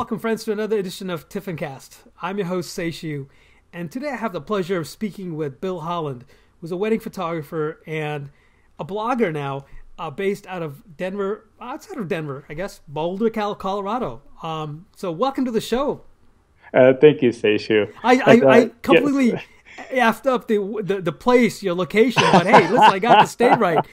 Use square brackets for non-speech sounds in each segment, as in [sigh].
Welcome, friends, to another edition of Tiffincast. I'm your host, Seshu, and today I have the pleasure of speaking with Bill Holland, who's a wedding photographer and a blogger now, uh, based out of Denver, outside of Denver, I guess, Boulder, Colorado. Um, so, welcome to the show. Uh, thank you, Seshu. I, I, uh, I completely yes effed up the, the, the place, your location. But hey, listen, I got the state right.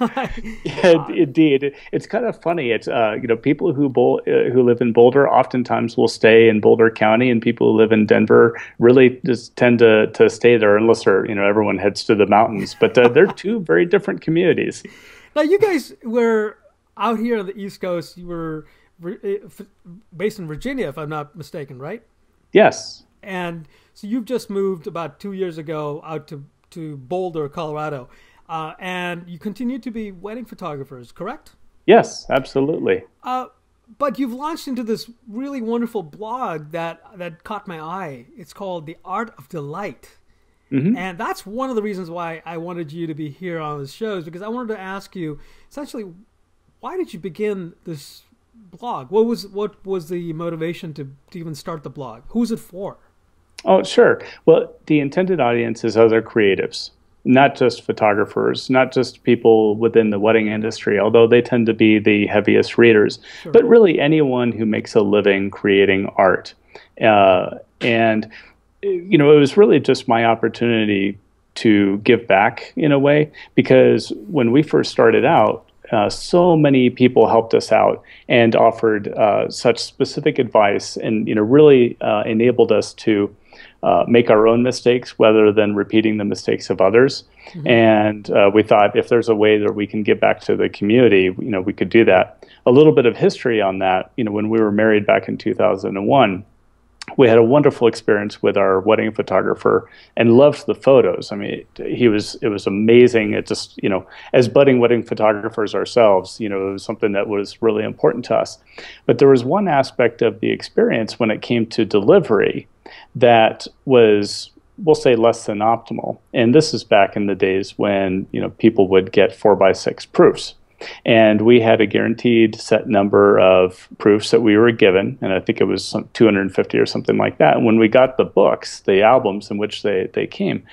[laughs] yeah, indeed, it's kind of funny. It's uh, you know people who Bol- uh, who live in Boulder oftentimes will stay in Boulder County, and people who live in Denver really just tend to to stay there unless they're you know everyone heads to the mountains. But uh, they're two very different communities. Now, you guys were out here on the East Coast. You were uh, based in Virginia, if I'm not mistaken, right? Yes. And so you've just moved about two years ago out to, to Boulder, Colorado, uh, and you continue to be wedding photographers, correct? Yes, absolutely. Uh, but you've launched into this really wonderful blog that that caught my eye. It's called The Art of Delight. Mm-hmm. And that's one of the reasons why I wanted you to be here on this show is because I wanted to ask you essentially why did you begin this blog? What was what was the motivation to, to even start the blog? Who's it for? Oh, sure. Well, the intended audience is other creatives, not just photographers, not just people within the wedding industry, although they tend to be the heaviest readers, sure. but really anyone who makes a living creating art. Uh, and, you know, it was really just my opportunity to give back in a way because when we first started out, uh, so many people helped us out and offered uh, such specific advice and you know really uh, enabled us to uh, make our own mistakes rather than repeating the mistakes of others. Mm-hmm. And uh, we thought if there's a way that we can give back to the community, you know, we could do that. A little bit of history on that. You know, when we were married back in 2001 we had a wonderful experience with our wedding photographer and loved the photos. I mean, he was it was amazing. It just you know, as budding wedding photographers ourselves, you know, it was something that was really important to us. But there was one aspect of the experience when it came to delivery that was we'll say less than optimal. And this is back in the days when you know people would get four by six proofs and we had a guaranteed set number of proofs that we were given, and I think it was 250 or something like that. And when we got the books, the albums in which they, they came,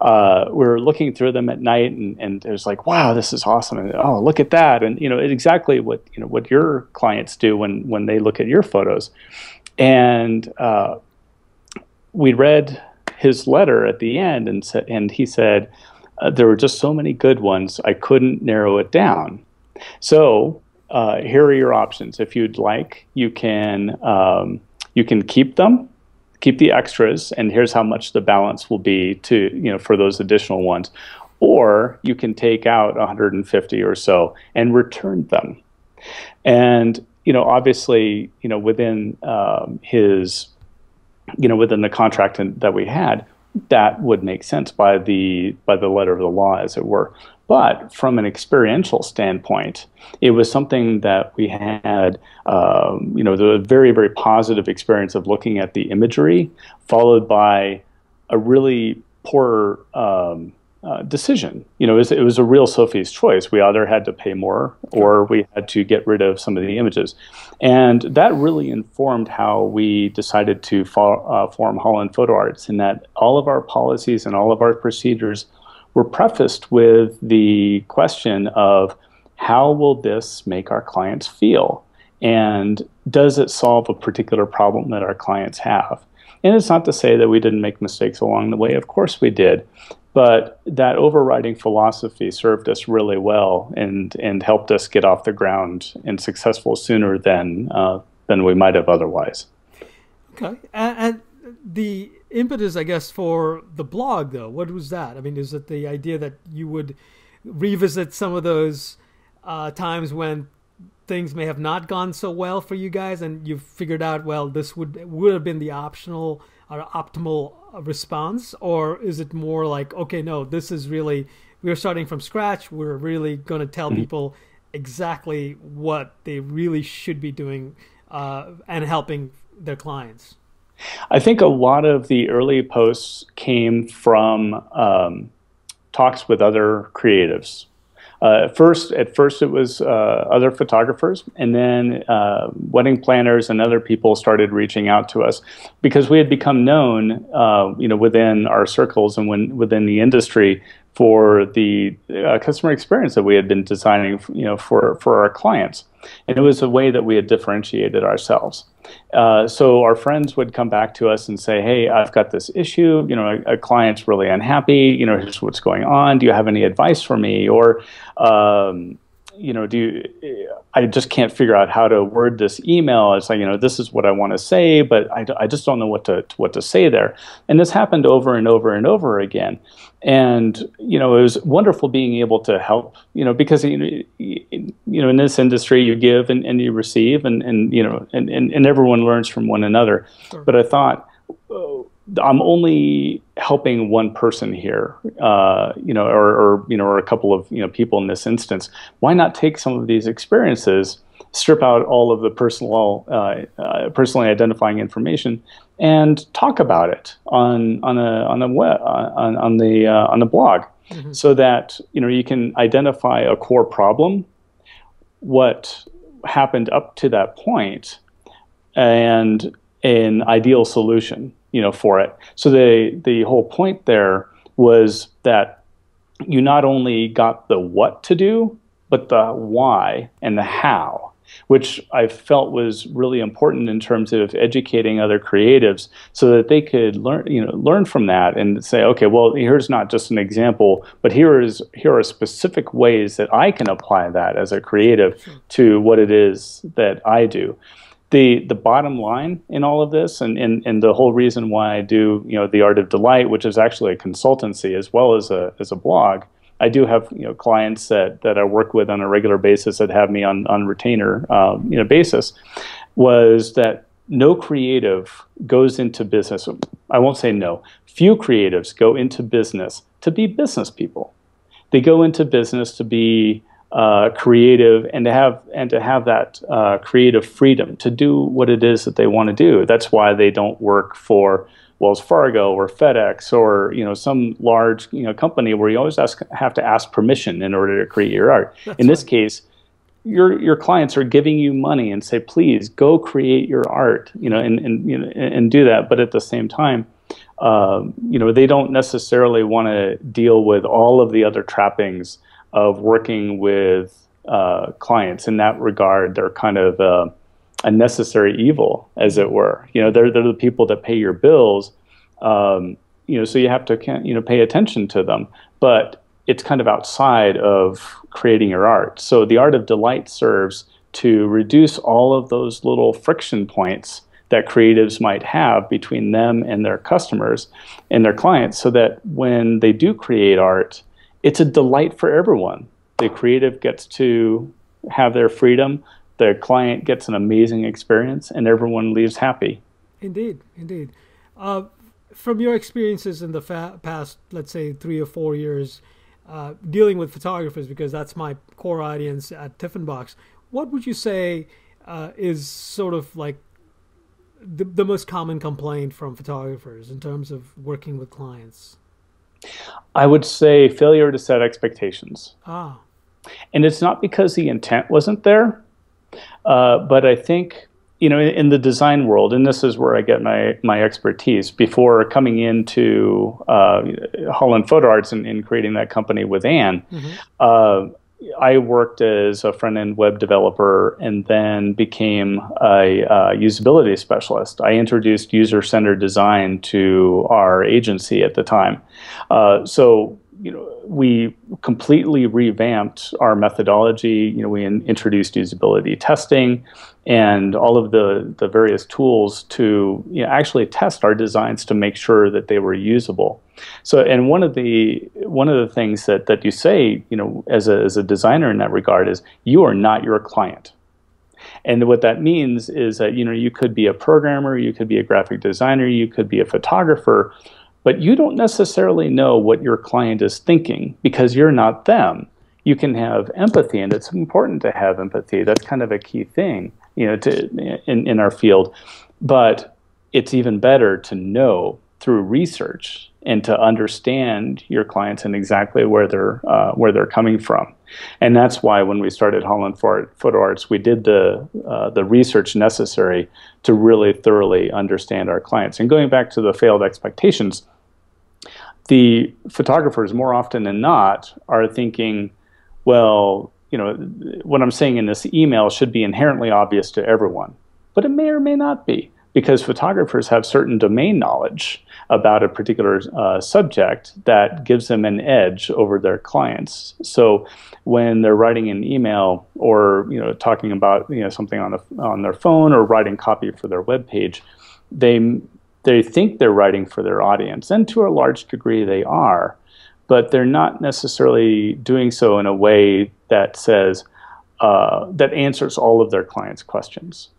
uh, we were looking through them at night, and, and it was like, wow, this is awesome, and oh, look at that, and you know, exactly what you know what your clients do when when they look at your photos, and uh, we read his letter at the end, and said, and he said. Uh, there were just so many good ones, I couldn't narrow it down. So uh, here are your options. If you'd like, you can um, you can keep them, keep the extras, and here's how much the balance will be to you know for those additional ones. Or you can take out 150 or so and return them. And you know, obviously, you know, within um, his, you know, within the contract that we had, that would make sense by the by the letter of the law, as it were. But from an experiential standpoint, it was something that we had, um, you know, the very, very positive experience of looking at the imagery, followed by a really poor um, uh, decision. You know, it was, it was, a real Sophie's choice. We either had to pay more or we had to get rid of some of the images. And that really informed how we decided to fo- uh, form Holland Photo Arts, in that all of our policies and all of our procedures were prefaced with the question of how will this make our clients feel? And does it solve a particular problem that our clients have? And it's not to say that we didn't make mistakes along the way. Of course we did. But that overriding philosophy served us really well and, and helped us get off the ground and successful sooner than, uh, than we might have otherwise. Okay. And, and the impetus, I guess, for the blog, though, what was that? I mean, is it the idea that you would revisit some of those uh, times when things may have not gone so well for you guys, and you've figured out, well, this would would have been the optional or optimal response, or is it more like, okay, no, this is really we're starting from scratch. We're really going to tell mm-hmm. people exactly what they really should be doing uh, and helping their clients. I think a lot of the early posts came from um, talks with other creatives. Uh, first, at first, it was uh, other photographers, and then uh, wedding planners and other people started reaching out to us because we had become known, uh, you know, within our circles and when, within the industry for the uh, customer experience that we had been designing, you know, for for our clients, and it was a way that we had differentiated ourselves. Uh, so our friends would come back to us and say, "Hey, I've got this issue. You know, a, a, client's really unhappy. You know, here's what's going on. Do you have any advice for me?" Or, um, you know, do you, I just can't figure out how to word this email. It's like, you know, this is what I want to say, but I, I just don't know what to what to say there. And this happened over and over and over again. And you know, it was wonderful being able to help. You know, because you know, you know, in this industry, you give and, and you receive, and and you know, and, and, and everyone learns from one another. Sure. But I thought. I'm only helping one person here, uh, you know, or, or, you know, or a couple of you know people in this instance. Why not take some of these experiences, strip out all of the personal, uh, uh, personally identifying information, and talk about it on on a on a web on on the uh, on the blog, mm-hmm. so that you know you can identify a core problem, what happened up to that point, and an ideal solution you know, for it. So the the whole point there was that you not only got the what to do, but the why and the how, which I felt was really important in terms of educating other creatives so that they could learn, you know, learn from that and say, okay, well, here's not just an example, but here is here are specific ways that I can apply that as a creative to what it is that I do the the bottom line in all of this and, and, and the whole reason why I do you know the art of delight which is actually a consultancy as well as a as a blog I do have you know clients that, that I work with on a regular basis that have me on on retainer um, you know basis was that no creative goes into business. I won't say no. Few creatives go into business to be business people. They go into business to be uh, creative and to have and to have that uh, creative freedom to do what it is that they want to do. That's why they don't work for Wells Fargo or FedEx or you know some large you know company where you always ask, have to ask permission in order to create your art. That's in this right. case, your your clients are giving you money and say, please go create your art, you know, and and you know, and do that. But at the same time. Uh, you know, they don't necessarily want to deal with all of the other trappings of working with uh, clients. In that regard, they're kind of uh, a necessary evil, as it were. You know, they're they're the people that pay your bills. Um, you know, so you have to you know pay attention to them, but it's kind of outside of creating your art. So the art of delight serves to reduce all of those little friction points that creatives might have between them and their customers and their clients so that when they do create art it's a delight for everyone. The creative gets to have their freedom, the client gets an amazing experience, and everyone leaves happy. Indeed, indeed. Uh, from your experiences in the fa- past, let's say three or four years, uh, dealing with photographers, because that's my core audience at Tiffin Box, what would you say uh, is sort of like the, the most common complaint from photographers in terms of working with clients? I would say failure to set expectations. Ah. And it's not because the intent wasn't there, uh, but I think you know in, in, the design world, and this is where I get my my expertise. Before coming into uh, Holland Photo Arts and, and, creating that company with Anne, mm-hmm. uh, I worked as a front end web developer and then became a usability specialist. I introduced user centered design to our agency at the time. Uh, so, you know, we completely revamped our methodology. You know, we in, introduced usability testing and all of the, the various tools to you know, actually test our designs to make sure that they were usable. So, and one of the one of the things that, that you say, you know, as a, as a designer in that regard is you are not your client. And what that means is that you know you could be a programmer, you could be a graphic designer, you could be a photographer, but you don't necessarily know what your client is thinking because you're not them. You can have empathy, and it's important to have empathy. That's kind of a key thing, you know, to in, in our field. But it's even better to know through research and to understand your clients and exactly where they're uh, where they're coming from. And that's why when we started Holland Photo Arts, we did the uh, the research necessary to really thoroughly understand our clients. And going back to the failed expectations, the photographers more often than not are thinking, well, you know, what I'm saying in this email should be inherently obvious to everyone, but it may or may not be because photographers have certain domain knowledge about a particular uh, subject that gives them an edge over their clients. So when they're writing an email or you know talking about you know something on the on their phone or writing copy for their web page, they they think they're writing for their audience, and to a large degree they are, but they're not necessarily doing so in a way that says uh, that answers all of their clients' questions.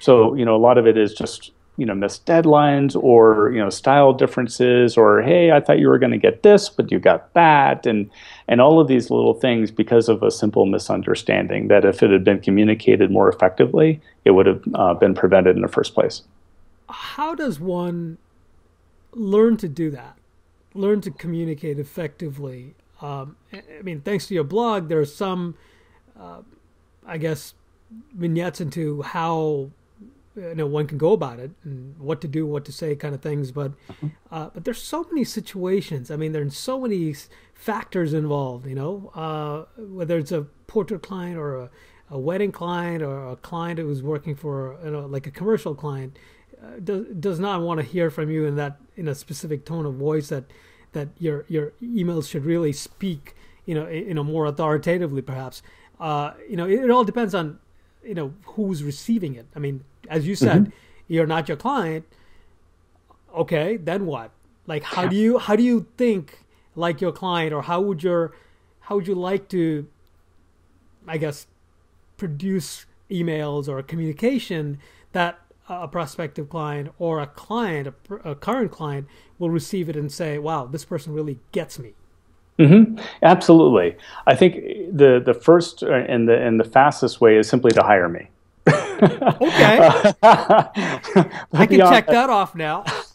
So you know, a lot of it is just you know missed deadlines or you know style differences or hey, I thought you were going to get this, but you got that, and and all of these little things because of a simple misunderstanding that if it had been communicated more effectively, it would have uh, been prevented in the first place. How does one learn to do that? Learn to communicate effectively. Um, I mean, thanks to your blog, there are some, uh, I guess, vignettes into how you know one can go about it and what to do, what to say, kind of things. But mm-hmm. uh, but there's so many situations. I mean, there's so many factors involved. You know, uh, whether it's a portrait client or a, a, wedding client or a client who's working for you know like a commercial client uh, does does not want to hear from you in that in a specific tone of voice that that your your emails should really speak. You know, you know more authoritatively, perhaps. Uh, you know, it, it all depends on you know who's receiving it. I mean, as you said, mm-hmm. you're not your client. Okay, then what? Like, how do you how do you think like your client, or how would your how would you like to, I guess, produce emails or communication that a prospective client or a client, a, a current client, will receive it and say, "Wow, this person really gets me." Mm-hmm. Absolutely. I think the the first uh, and the and the fastest way is simply to hire me. [laughs] okay. [laughs] I can check that off now. [laughs]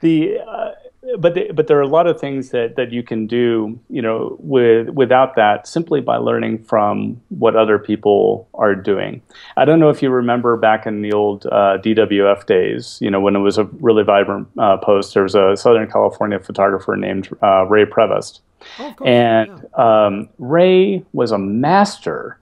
the uh, but the, but there are a lot of things that, that you can do, you know, with without that simply by learning from what other people are doing. I don't know if you remember back in the old uh, DWF days, you know, when it was a really vibrant uh, post. There was a Southern California photographer named uh, Ray Prevost, oh, and yeah. um, Ray was a master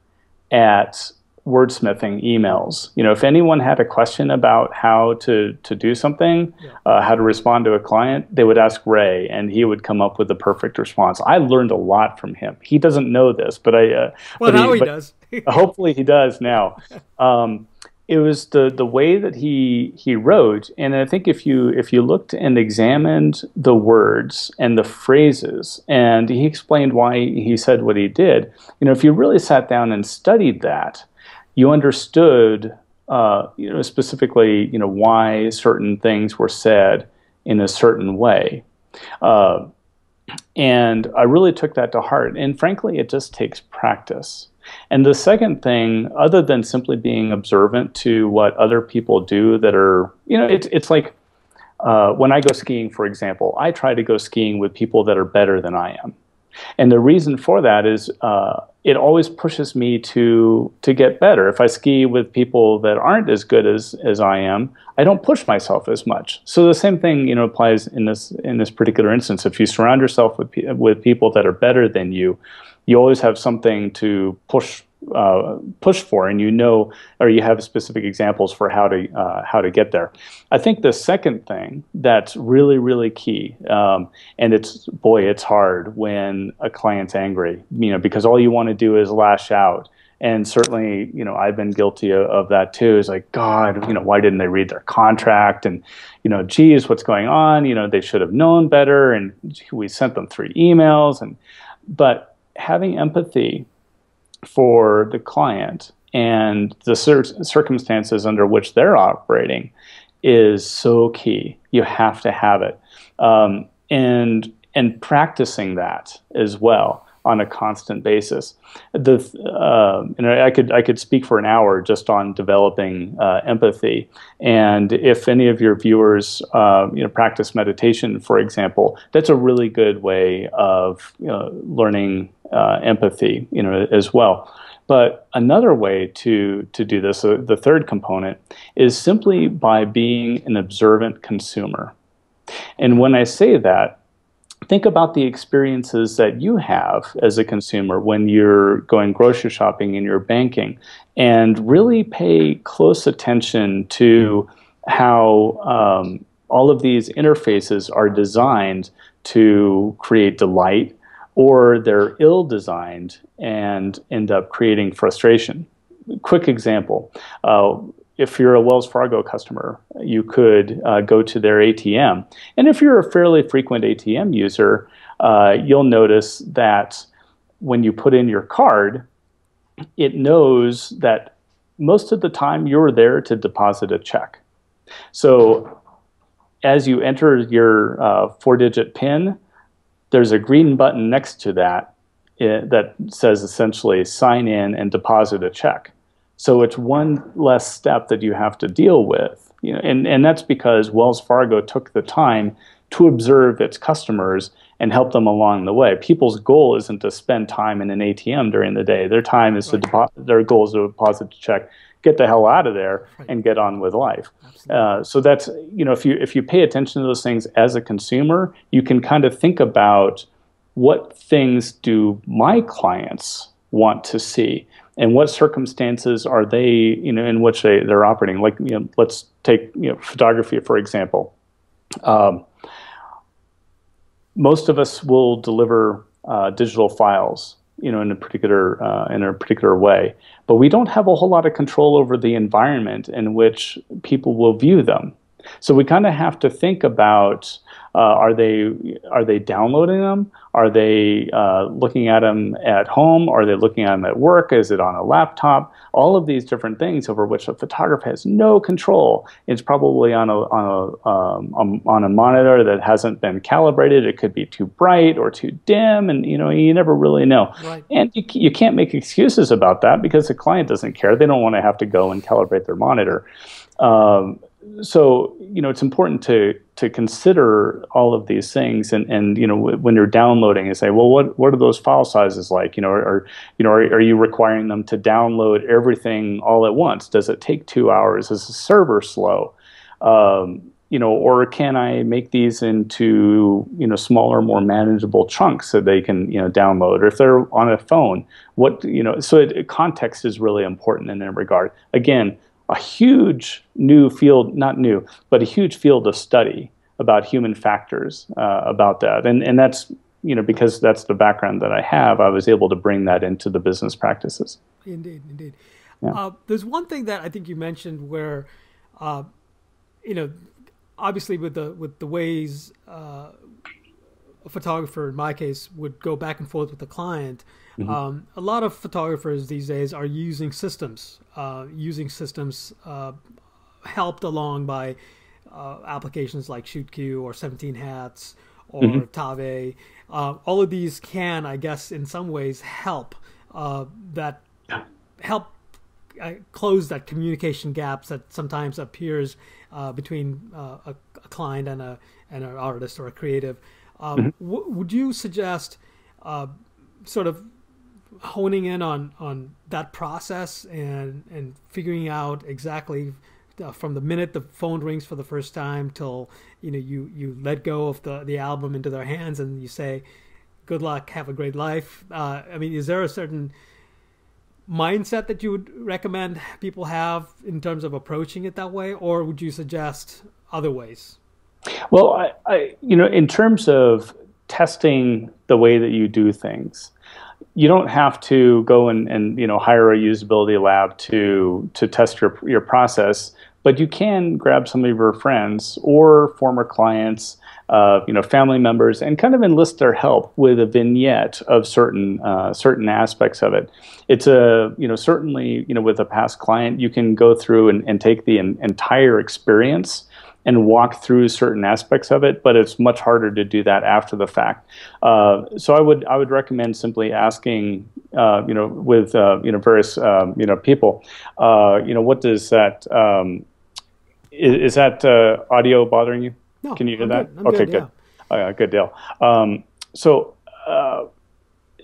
at wordsmithing emails. You know, if anyone had a question about how to to do something, yeah. uh, how to respond to a client, they would ask Ray, and he would come up with the perfect response. I learned a lot from him. He doesn't know this, but I uh, well now he, he does. [laughs] hopefully, he does now. Um, it was the the way that he he wrote, and I think if you if you looked and examined the words and the phrases, and he explained why he said what he did. You know, if you really sat down and studied that you understood, uh, you know, specifically, you know, why certain things were said in a certain way. Uh, and I really took that to heart. And frankly, it just takes practice. And the second thing, other than simply being observant to what other people do that are, you know, it's, it's like uh, when I go skiing, for example, I try to go skiing with people that are better than I am. And the reason for that is uh, it always pushes me to to get better. If I ski with people that aren't as good as as I am, I don't push myself as much. So the same thing, you know, applies in this in this particular instance. If you surround yourself with with people that are better than you, you always have something to push uh, push for, and you know, or you have specific examples for how to uh, how to get there. I think the second thing that's really really key, um, and it's boy, it's hard when a client's angry, you know, because all you want to do is lash out. And certainly, you know, I've been guilty of, of that too. Is like, God, you know, why didn't they read their contract? And, you know, geez, what's going on? You know, they should have known better. And we sent them three emails. And, but having empathy for the client and the cir- circumstances under which they're operating is so key. You have to have it, um, and and practicing that as well. on a constant basis. The uh, and I could I could speak for an hour just on developing uh, empathy. And if any of your viewers uh, you know practice meditation, for example, that's a really good way of learning uh, empathy, you know, as well. But another way to, to do this, uh, the third component, is simply by being an observant consumer. And when I say that, think about the experiences that you have as a consumer when you're going grocery shopping and you're banking, and really pay close attention to how um, all of these interfaces are designed to create delight or they're ill designed and end up creating frustration. Quick example uh, if you're a Wells Fargo customer, you could uh, go to their ATM. And if you're a fairly frequent ATM user, uh, you'll notice that when you put in your card, it knows that most of the time you're there to deposit a check. So as you enter your uh, four digit PIN, there's a green button next to that it, eh, that says essentially sign in and deposit a check. So it's one less step that you have to deal with. You know, and, and that's because Wells Fargo took the time to observe its customers and help them along the way. People's goal isn't to spend time in an ATM during the day. Their time is to deposit, their goal is to deposit a check, get the hell out of there, and get on with life. Uh, so that's you know if you if you pay attention to those things as a consumer, you can kind of think about what things do my clients want to see and what circumstances are they you know in which they, they're operating. Like you know let's take you know photography for example. Um, most of us will deliver uh, digital files you know in a particular uh, in a particular way but we don't have a whole lot of control over the environment in which people will view them so we kind of have to think about uh, are they are they downloading them? Are they uh, looking at them at home? Are they looking at them at work? Is it on a laptop? All of these different things over which a photographer has no control. It's probably on a on a um, on a monitor that hasn't been calibrated. It could be too bright or too dim, and you know you never really know. Right. And you you can't make excuses about that because the client doesn't care. They don't want to have to go and calibrate their monitor. Um, so you know it's important to to consider all of these things and and you know when you're downloading and say well what what are those file sizes like? You know or you know are, are you requiring them to download everything all at once? Does it take two hours? Is the server slow? Um, you know or can i make these into you know smaller more manageable chunks so they can you know download? Or if they're on a phone what you know so it, context is really important in that regard. Again a huge new field, not new, but a huge field of study about human factors uh, about that. And, and that's, you know, because that's the background that I have, I was able to bring that into the business practices. Indeed, indeed. Yeah. Uh, there's one thing that I think you mentioned where, uh, you know, obviously with the with the ways uh, photographer, in my case, would go back and forth with the client. Mm-hmm. Um, a lot of photographers these days are using systems, uh, using systems uh, helped along by uh, applications like ShootQ or 17 Hats or mm-hmm. Tave. Uh, all of these can, I guess, in some ways help uh, that help uh, close that communication gaps that sometimes appears between a, a, client and a and an artist or a creative. Um, mm-hmm. w- would you suggest sort of honing in on on that process and and figuring out exactly uh, from the minute the phone rings for the first time till you know you you let go of the the album into their hands and you say good luck have a great life. Uh, i mean is there a certain mindset that you would recommend people have in terms of approaching it that way? Or would you suggest other ways well i, I you know in terms of testing the way that you do things you don't have to go and, and you know hire a usability lab to to test your your process, but you can grab some of your friends or former clients, uh, you know, family members, and kind of enlist their help with a vignette of certain uh, certain aspects of it. It's a you know certainly you know with a past client, you can go through and, and take the entire experience and walk through certain aspects of it, but it's much harder to do that after the fact. Uh, so I would I would recommend simply asking, uh, you know, with uh, you know various um, you know people, uh, you know, what does that um, is, is, that uh, audio bothering you? No, Can you hear I'm that? Good. okay, good. good. Yeah. Oh, good deal. Um, so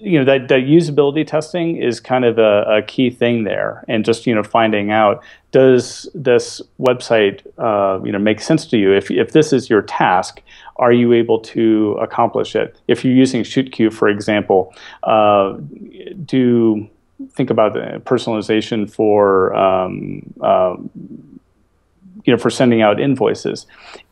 you know that, that usability testing is kind of a, a, key thing there and just you know finding out does this website uh, you know make sense to you? If, if this is your task are you able to accomplish it? If you're using ShootQ for example uh, do think about the personalization for um, uh, you know for sending out invoices.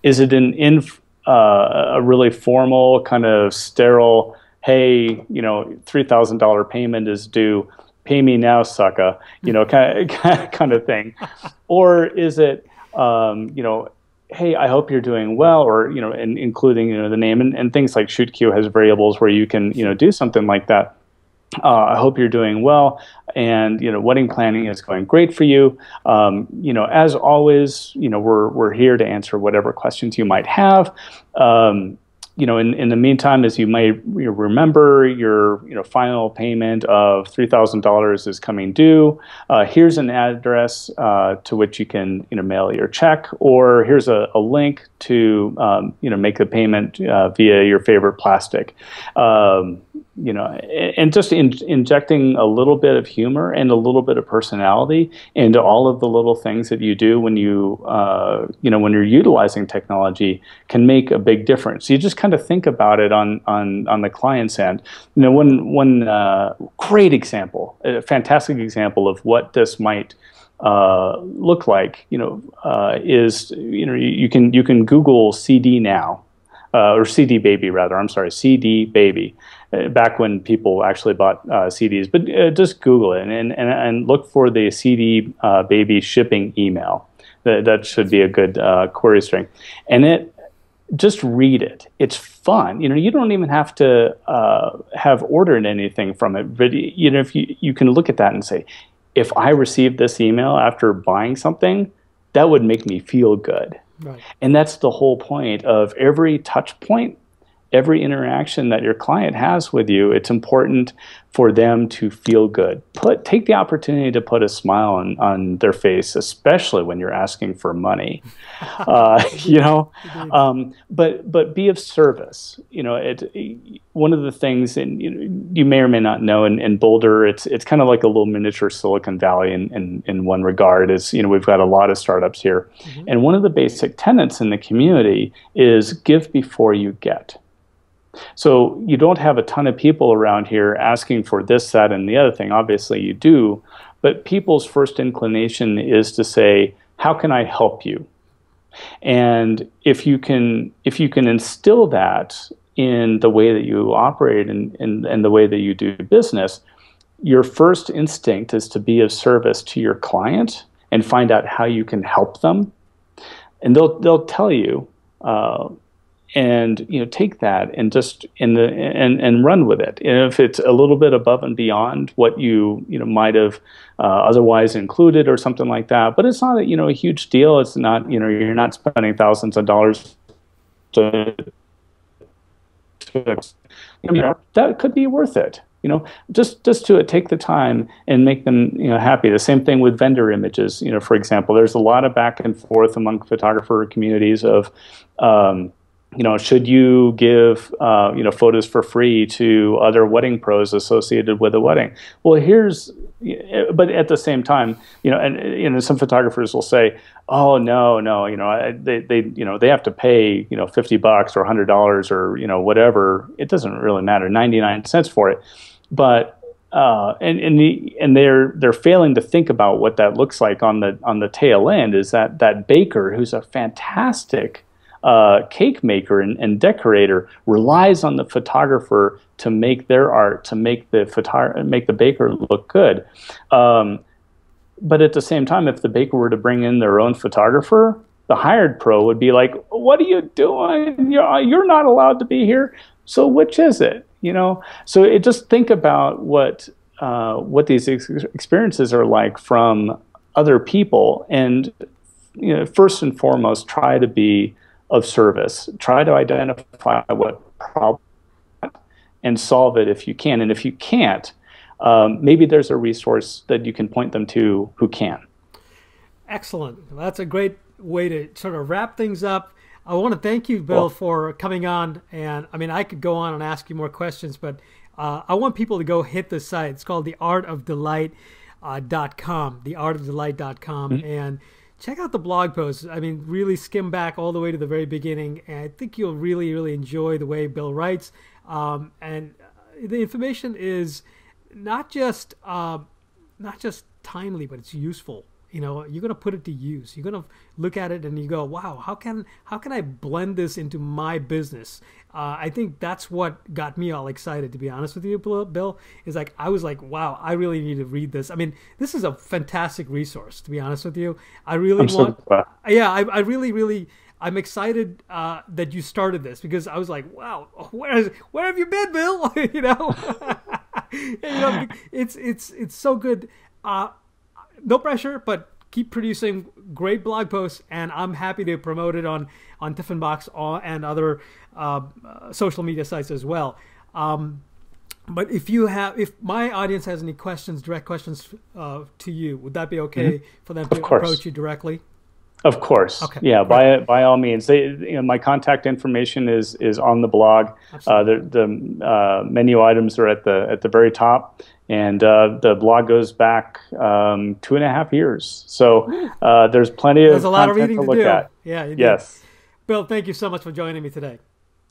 Is it an inf- uh, a really formal kind of sterile hey, you know, three thousand dollar payment is due. Pay me now, sucker. You know, kind of, [laughs] kind of thing. or is it, um, you know, hey, I hope you're doing well, or you know, and including you know the name and, and things like ShootQ has variables where you can you know do something like that. Uh, I hope you're doing well, and you know, wedding planning is going great for you. Um, you know, as always, you know, we're we're here to answer whatever questions you might have. Um, you know, in, in the meantime, as you may remember, your you know final payment of three thousand dollars is coming due. Uh, here's an address uh, to which you can you know mail your check, or here's a, a link to um, you know make the payment uh, via your favorite plastic. Um, you know, and just in, injecting a little bit of humor and a little bit of personality into all of the little things that you do when you, uh, you know, when you're utilizing technology can make a big difference. You just kind of think about it on on on the client's end. You know, one one uh, great example, a fantastic example of what this might uh, look like, you know, uh, is you know you, you, can you can Google CD now. Uh, or CD Baby rather. I'm sorry, CD Baby, uh, back when people actually bought uh, CDs. But uh, just Google it and, and, and look for the CD uh, baby shipping email. That, that should be a good uh, query string. And it just read it. It's fun. You know, you don't even have to have ordered anything from it. But you know, if you you can look at that and say, if I received this email after buying something, that would make me feel good. Right. And that's the whole point of every touch point every interaction that your client has with you, it's important for them to feel good. Put take the opportunity to put a smile on, on their face, especially when you're asking for money. [laughs] Uh, you know, um, but but be of service. You know, it, one of the things, and you, you may or may not know, in, in Boulder, it's it's kind of like a little miniature Silicon Valley in, in, in one regard. Is you know we've got a lot of startups here, mm-hmm. and one of the basic tenets in the community is give before you get. So you don't have a ton of people around here asking for this, that, and the other thing. Obviously, you do, but people's first inclination is to say, "How can I help you?" And if you can, if you can instill that in the way that you operate and, and, and the way that you do business, your first instinct is to be of service to your client and find out how you can help them. And they'll they'll tell you. Uh, and you know take that and just in the and and run with it. And if it's a little bit above and beyond what you you know might have uh, otherwise included or something like that, but it's not a, you know a huge deal. It's not you know you're not spending thousands of dollars to, to you know, that could be worth it you know just just to take the time and make them you know happy the same thing with vendor images you know for example there's a lot of back and forth among photographer communities of um, you know, should you give uh, you know photos for free to other wedding pros associated with a wedding? Well, here's, but at the same time, you know, and you know, some photographers will say, "Oh no, no, you know, they they you know they have to pay you know fifty bucks or hundred dollars or you know whatever. It doesn't really matter, ninety nine cents for it, but." Uh, and and, the, and they're they're failing to think about what that looks like on the on the tail end. Is that that baker who's a fantastic uh, cake maker and, and, decorator relies on the photographer to make their art to make the photo- make the baker look good. Um, but at the same time, if the baker were to bring in their own photographer, the hired pro would be like, "What are you doing? You're, you're not allowed to be here." So which is it? You know. So it just think about what uh, what these ex- experiences are like from other people and you know, first and foremost, try to be of service. Try to identify what problem and solve it if you can. And if you can't, um, maybe there's a resource that you can point them to who can. Excellent. Well, that's a great way to sort of wrap things up. I want to thank you, Bill, well, for coming on. And I mean, I could go on and ask you more questions, but uh, I want people to go hit the site. It's called the Art of Delight. Uh, dot com, theartofdelight.com, mm-hmm. and check out the blog posts. I mean, really skim back all the way to the very beginning, and I think you'll really, really enjoy the way Bill writes. Um, and uh, the information is not just uh, not just timely, but it's useful. You know, you're gonna put it to use. You're gonna look at it and you go, "Wow, how can how can I blend this into my business?" Uh, I think that's what got me all excited. To be honest with you, Bill, is like I was like, "Wow, I really need to read this." I mean, this is a fantastic resource. To be honest with you, I really I'm want. So yeah, I, I really, really I'm excited uh, that you started this because I was like, wow, where is, where have you been, Bill? [laughs] you know, [laughs] you know, it's it's it's so good. Uh, no pressure, but keep producing great blog posts, and I'm happy to promote it on on Tiffin Box and other uh, social media sites as well. Um, but if you have, if my audience has any questions, direct questions uh, to you, would that be okay mm-hmm. for them to approach you directly? Of course. Okay. Yeah, by by all means. They, you know, my contact information is is on the blog. Uh, the the uh, menu items are at the at the very top, and uh, the blog goes back um, two and a half years. So uh, there's plenty of there's of a lot of reading to, look do. at. Yeah. yes. Bill, thank you so much for joining me today.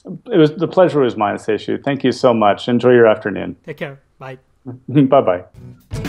It was the pleasure was mine, Seshu. Thank you so much. Enjoy your afternoon. Take care. Bye. [laughs] bye bye.